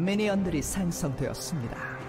미니언들이 생성되었습니다.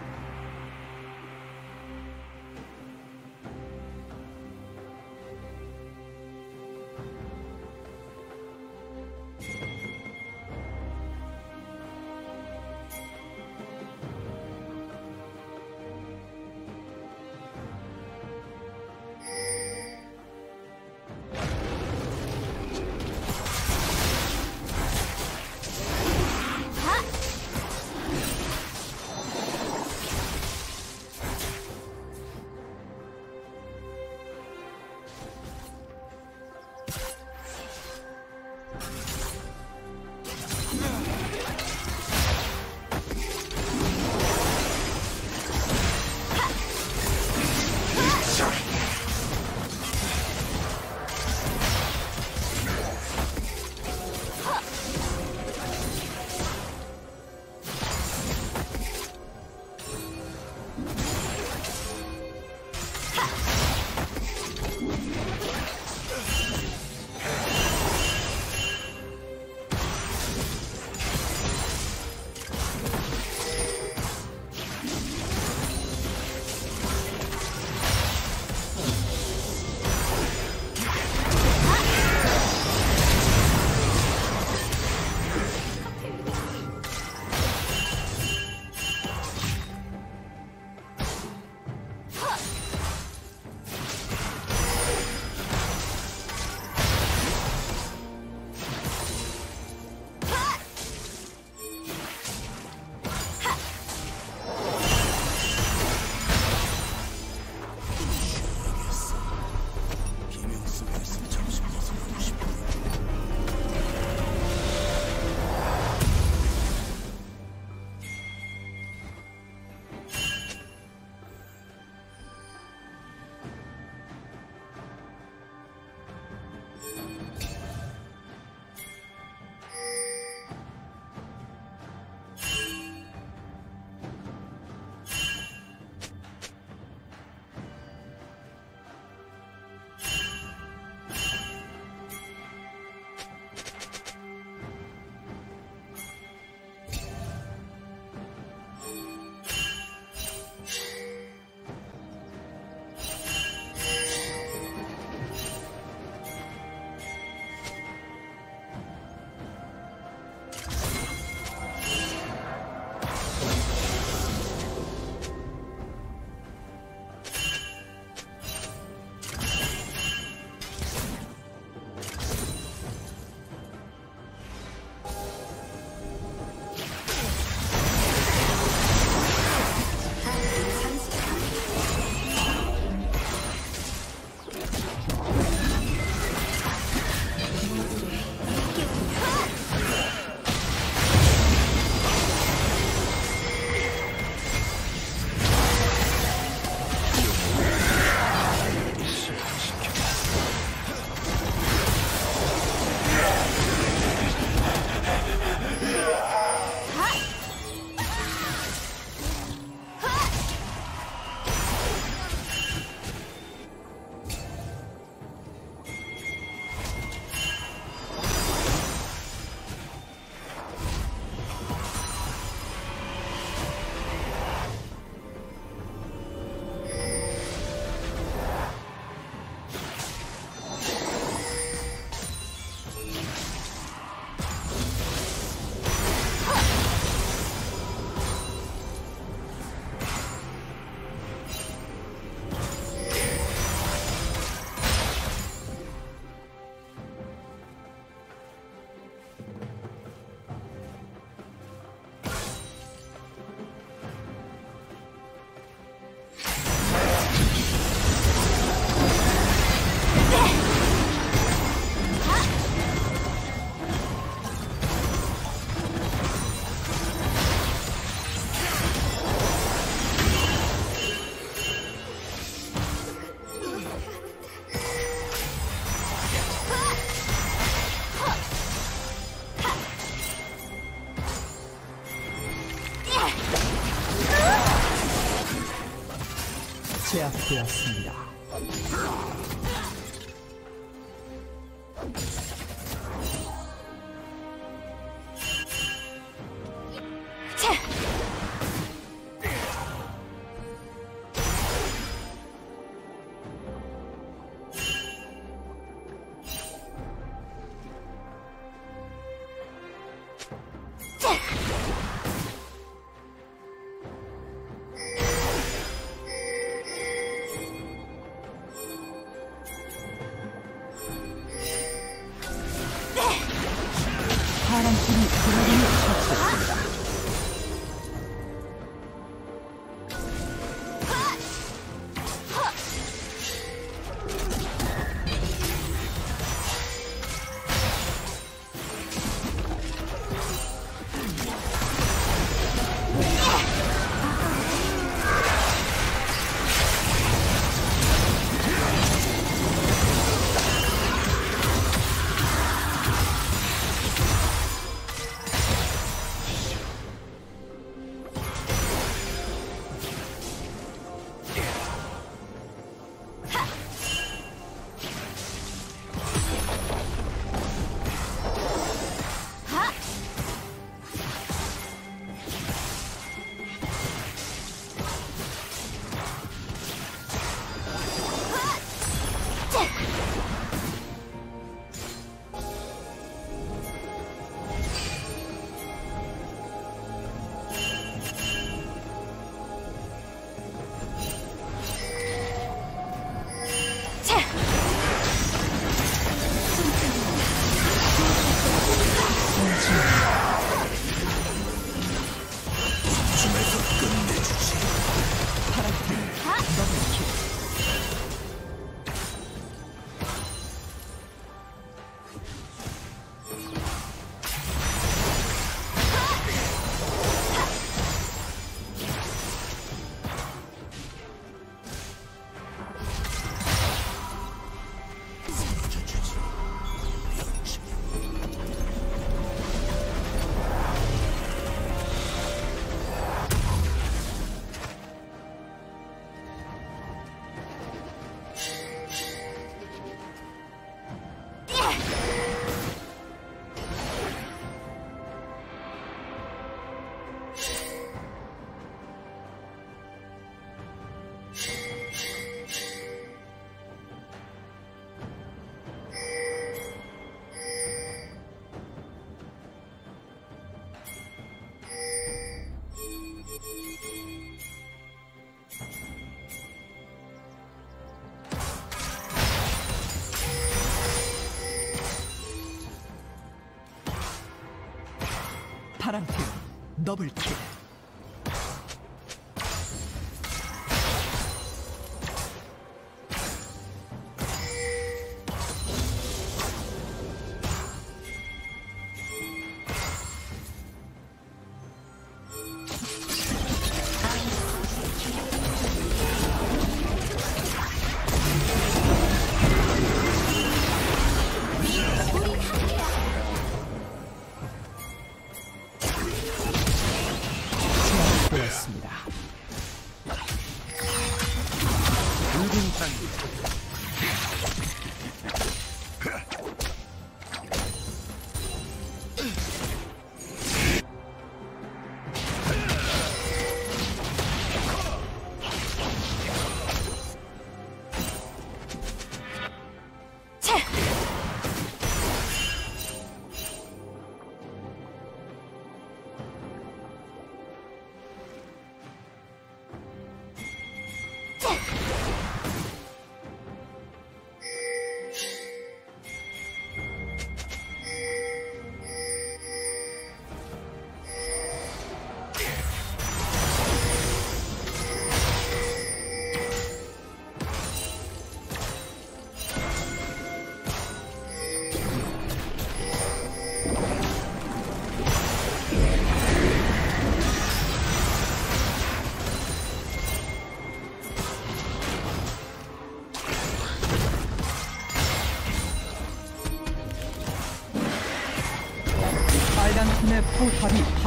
제압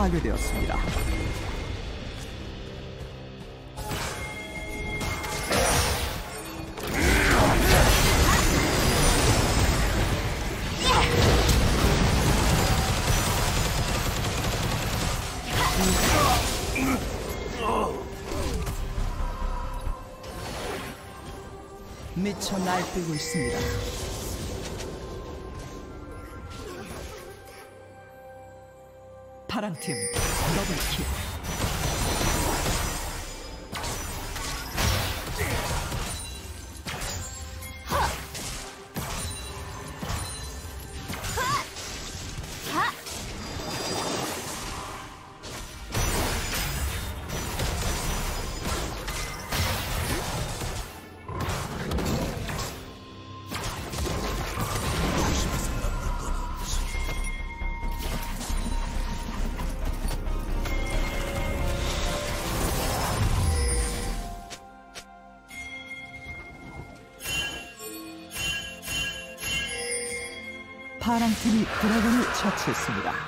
하게 되었습니다. 미쳐 날뛰고 있습니다. 더 파랑 팀이 드래곤을 처치했습니다.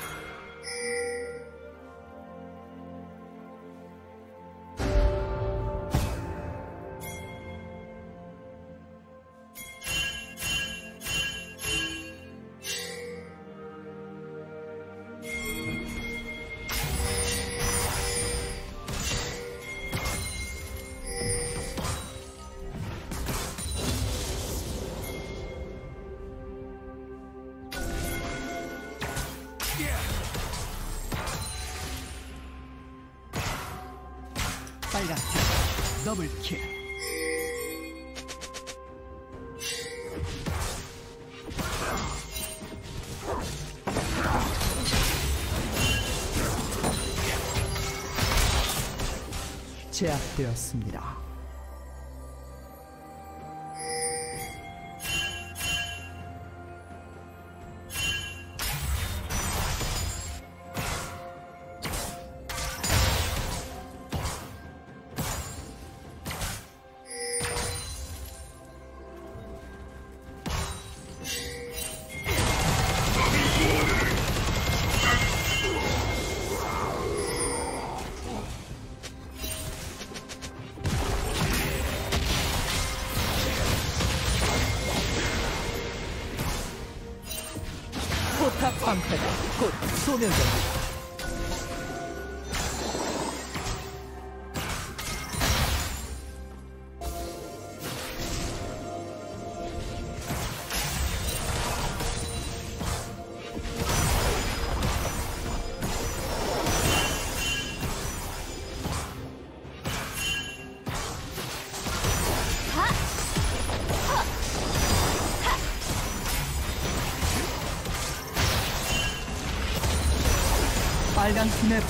더블킬. 제압되었습니다. 포탑 방패가 곧 소멸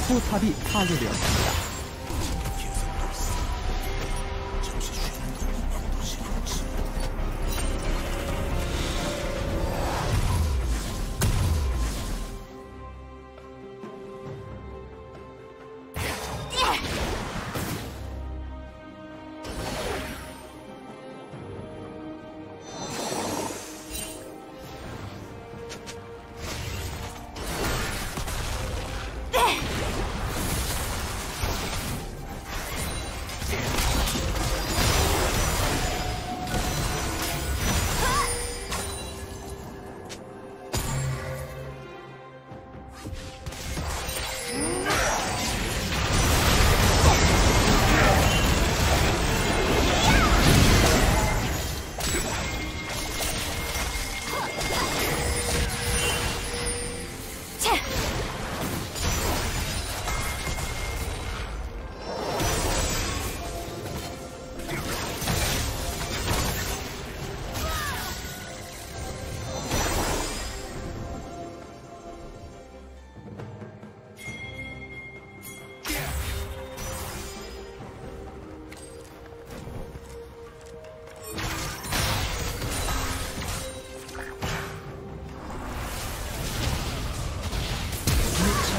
됩니다. 빨간 팀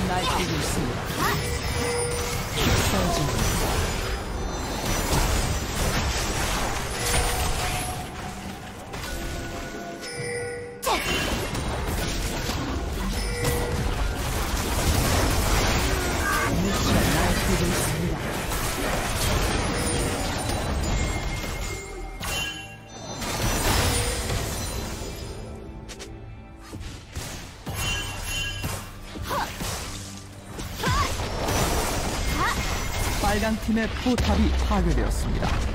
날 뛰고 있습니다. 킥살진 팀의 포탑이 파괴되었습니다.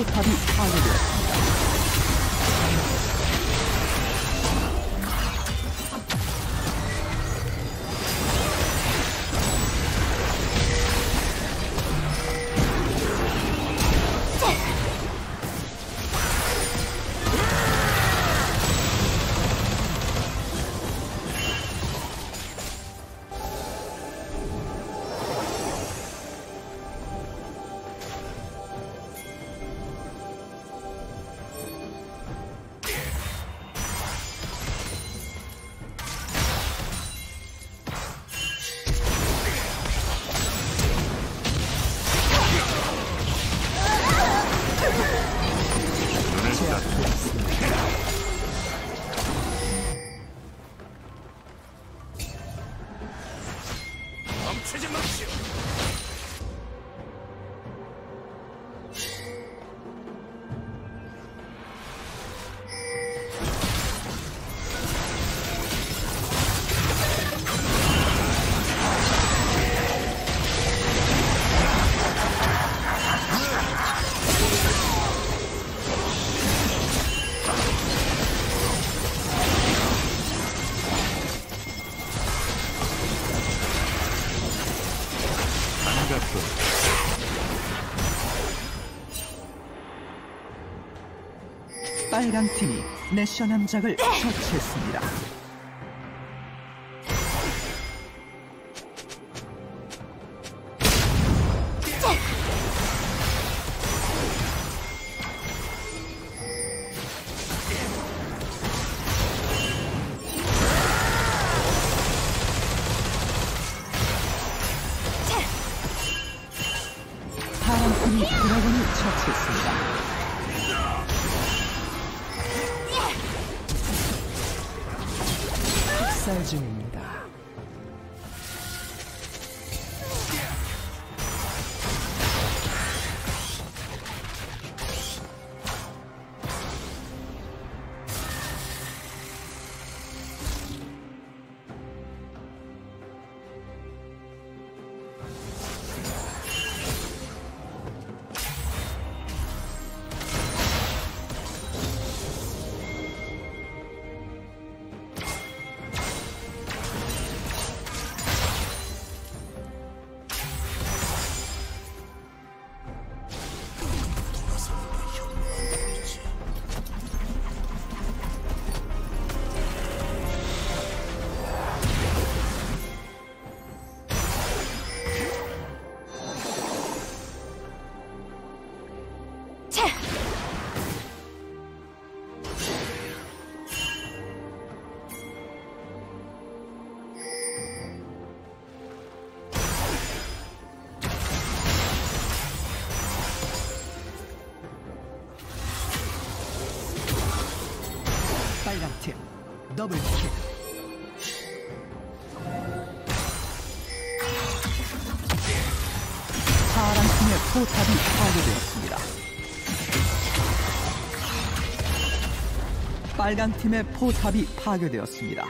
팀의 포탑이 반갑군. 빨간 팀이 내셔 남작을 처치했습니다. 더블 킬. 파란 팀의 포탑이 파괴되었습니다. 빨간 팀의 포탑이 파괴되었습니다.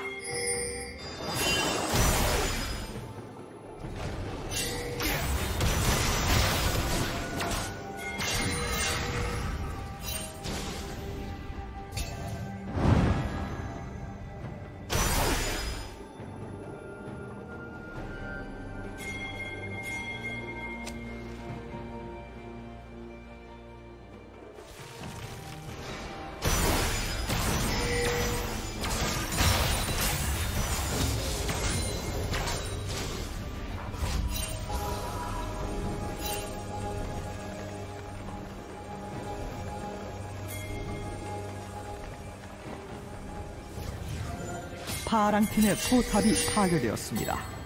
파랑 팀의 포탑이 파괴되었습니다.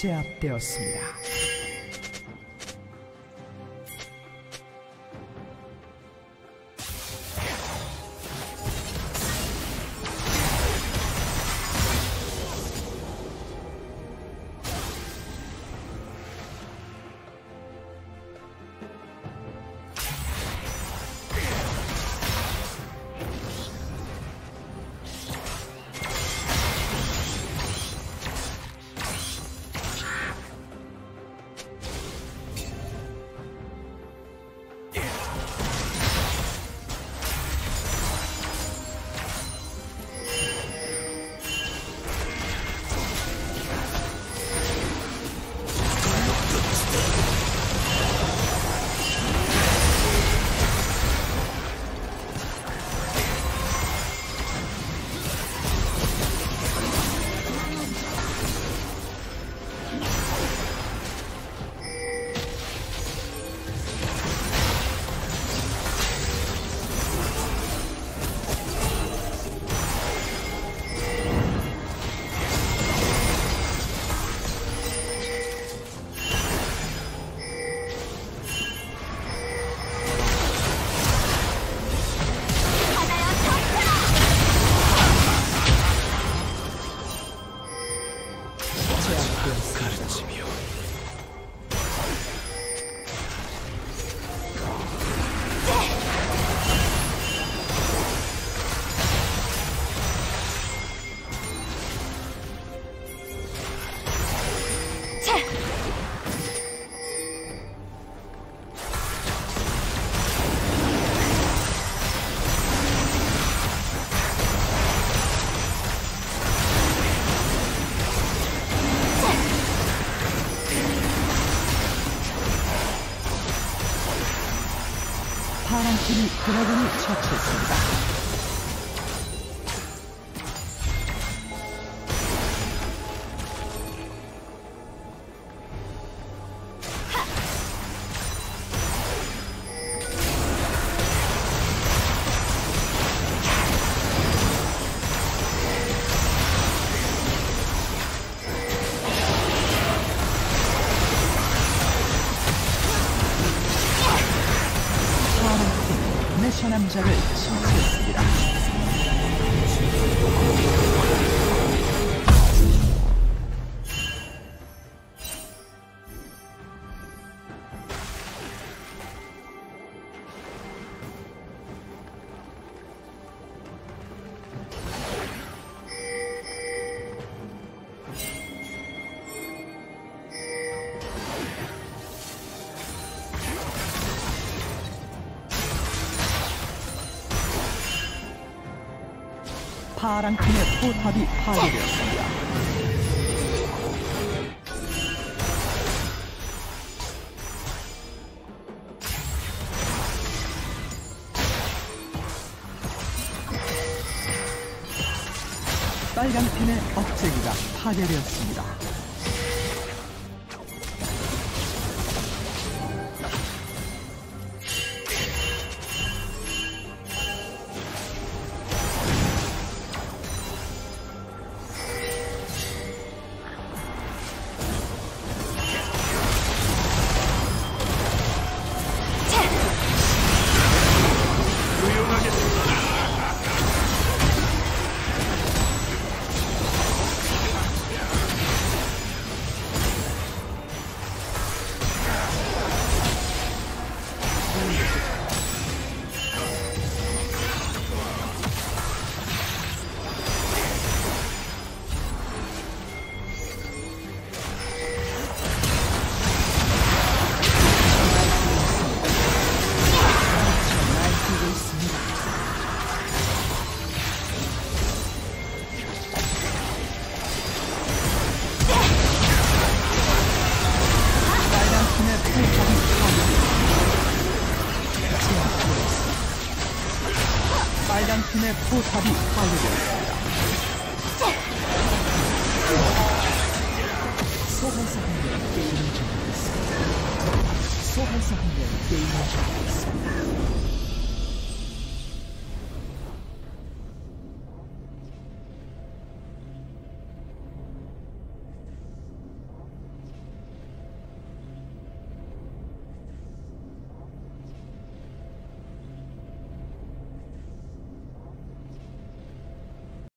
제압되었습니다. 파란 팀이 드래곤을 처치했습니다. 파란 팀의 포탑이 파괴되었습니다. 빨간 팀의 억제기가 파괴되었습니다.